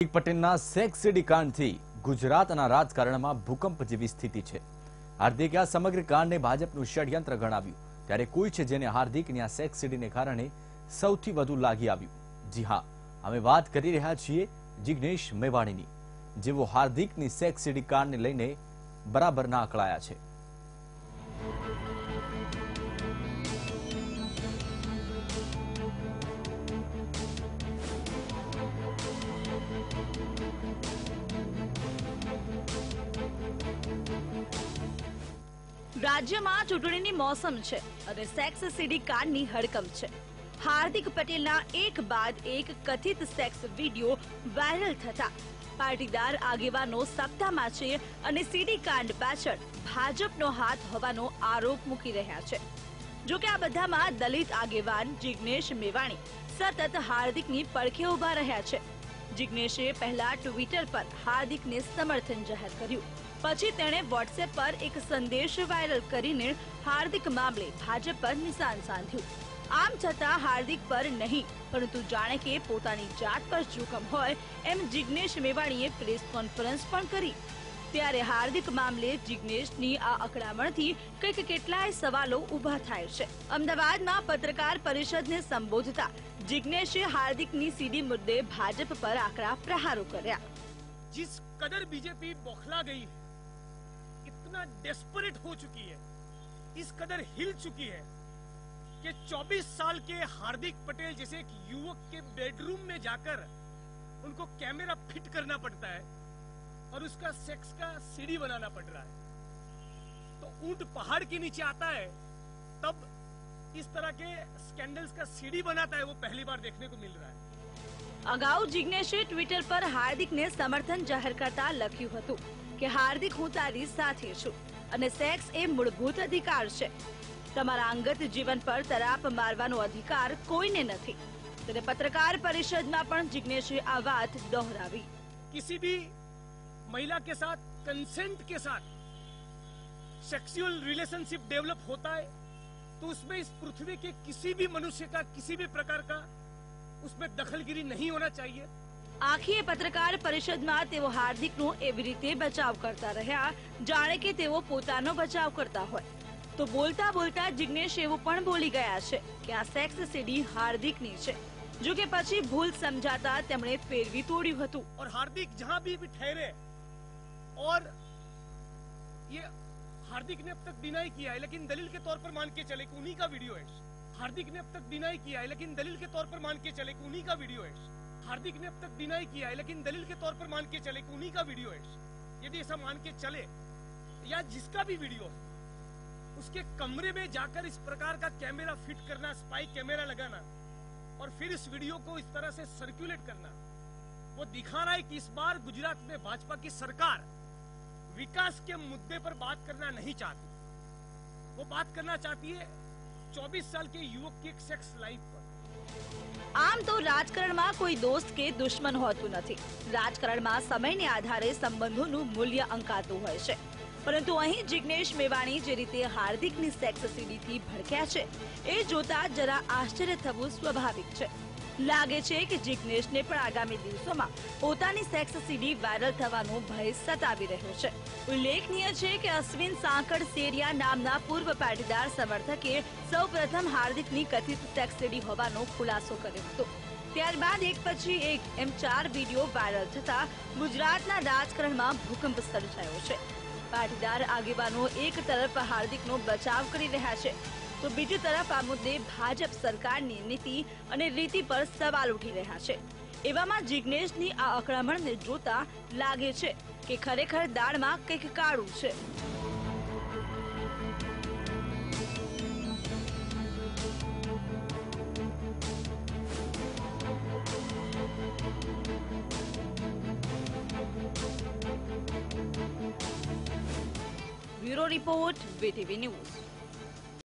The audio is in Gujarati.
હાર્દિક પટેલના સેક્સ સીડી કાંડથી ગુજરાતના રાજકારણમાં ભૂકંપ જેવી સ્થિતિ છે. હાર્દિકે, આ સમગ્ર કાંડને ભાજપનું ષડયંત્ર ગણાવ્યું. ત્યારે કોઈ છે જેને હાર્દિકની આ સેક્સ સીડીને કારણે સૌથી વધુ લાગી આવ્યું. જી હા, અમે વાત કરી રહ્યા છીએ જિજ્ઞેશ મેવાણીની, જેઓ હાર્દિકની સેક્સ સીડી કાંડને લઈને બરાબર ના અકળાયા છે. રાજ્યમાં ચૂંટણીની મોસમ છે અને સેક્સ સીડી કાંડની હડકંપ છે. હાર્દિક પટેલના એક બાદ એક કથિત સેક્સ વીડિયો વાયરલ થતા. પાટીદાર આગેવાનો સત્તામાં છે અને સીડી કાંડ પાછળ ભાજપનો હાથ હોવાનો આરોપ મૂકી રહ્યા છે. જો કે આ બધામાં દલિત આગેવાન જિગ્નેશ મેવાણી સતત હાર્દિકની પડખે ઊભા રહ્યા છે. જિગ્નેશે પહેલા ટ્વિટર પર હાર્દિકને સમર્થન જાહેર કર્યું. પછી તેણે વોટ્સએપ પર એક સંદેશ વાયરલ કરીને હાર્દિક મામલે ભાજપ પર નિશાન સાધ્યું. આમ છતાં હાર્દિક પર નહીં, પરંતુ જાણે કે પોતાની જાત પર જોખમ હોય એમ જિજ્ઞેશ મેવાણીએ પ્રેસ કોન્ફરન્સ પણ કરી. ત્યારે હાર્દિક મામલે જિજ્ઞેશની આ અકળામણથી કંઈક કેટલાય સવાલો ઊભા થાય છે. અમદાવાદમાં પત્રકાર પરિષદને સંબોધતા જિજ્ઞેશે હાર્દિકની સીડી મુદ્દે ભાજપ પર આકરા પ્રહારો કર્યા. જીસ કદર બીજેપી બોખલા ગઈ इतना डेस्परेट हो चुकी है, इस कदर हिल चुकी है कि 24 साल के हार्दिक पटेल जैसे एक युवक के बेडरूम में जाकर उनको कैमरा फिट करना पड़ता है और उसका सेक्स का सीडी बनाना पड़ रहा है। तो ऊँट पहाड़ के नीचे आता है, तब इस तरह के स्कैंडल्स का सीडी बनाता है, वो पहली बार देखने को मिल रहा है। અગાઉ જિગ્નેશે ટ્વિટર પર હાર્દિકને સમર્થન જાહેર કરતા લખ્યું હતું કે હાર્દિક હું તારી સાથે છું અને સેક્સ એ મૂળભૂત અધિકાર છે તમારા અંગત જીવન પર તરાપ મારવાનો અધિકાર કોઈને નથી તેને પત્રકાર પરિષદમાં પણ જિગ્નેશે આ વાત દોહરાવી किसी भी महिला के साथ कंसेंट के साथ सेक्सुअल रिलेशनशिप डेवलप होता है तो उसमें इस पृथ्वी के किसी भी मनुष्य का किसी भी प्रकार का उसमें दखलगिरी नहीं होना चाहिए આખી એ પત્રકાર પરિષદમાં તેઓ હાર્દિકનો એવી રીતે બચાવ કરતા રહ્યા જાણે કે તેઓ પોતાનો બચાવ કરતા હોય તો બોલતા બોલતા જિગ્નેશ એવું પણ બોલી ગયા છે કે આ સેક્સ સીડી હાર્દિકની છે જો કે પછી ભૂલ સમજાતા તેમણે ફેરવી તોડ્યું હતું और हार्दिक जहां भी, भी ठहरे और ये हार्दिक ने अब तक डिनाई किया है लेकिन दलील के तौर पर मान के चले कि उन्हीं का वीडियो है हार्दिक ने अब तक डिनाई किया है, लेकिन दलील के तौर पर मान के चले कि उन्हीं का वीडियो है। हार्दिक ने अब तक डिनाई किया है, लेकिन दलील के तौर पर मान के चले कि उन्हीं का वीडियो है। यदि ऐसा मान के चले, या जिसका भी वीडियो है, उसके कमरे में जाकर इस प्रकार का कैमरा फिट करना स्पाई कैमरा लगाना, और फिर इस वीडियो को इस तरह से सर्कुलेट करना, वो दिखा रहा है कि इस बार गुजरात में भाजपा की सरकार विकास के मुद्दे पर बात करना नहीं चाहती। वो बात करना चाहती है 24 साल के युवक की एक सेक्स लाइफ पर આમ તો રાજકારણમાં કોઈ દોસ્ત કે દુશ્મન હોતું નથી રાજકારણમાં સમયને આધારે સંબંધોનું મૂલ્ય અંકાતું હોય છે પરંતુ અહીં જિગ્નેશ મેવાણી જે રીતે હાર્દિકની સેક્સ સીડીથી ભડક્યા છે એ જોતા જરા આશ્ચર્ય થવું સ્વાભાવિક છે લાગે છે કે જિગ્નેશને પણ આગામી દિવસોમાં પોતાની સેક્સ સીડી વાયરલ થવાનો ભય સતાવી રહ્યો છે. ઉલ્લેખનીય છે કે અશ્વિન સાંકળ સેરિયા નામના પૂર્વ પાટીદાર સમર્થકે સૌપ્રથમ હાર્દિકની કથિત સેક્સ સીડી હોવાનો ખુલાસો કર્યો હતો. ત્યારબાદ એક પછી એક એમ ચાર વીડિયો વાયરલ થતા ગુજરાતના રાજકારણમાં ભૂકંપ સર્જાયો છે. પાટીદાર આગેવાનો એક તરફ હાર્દિકનો બચાવ કરી રહ્યા છે. તો બીજી તરફ આ મુદ્દે ભાજપ સરકારની નીતિ અને રીતિ પર સવાલ ઉઠી રહ્યા છે. એવામાં જિગ્નેશની આ અકળામણને જોતા લાગે છે કે ખરેખર દાળમાં કંઈક કાળું છે. Bureau report, VTV news.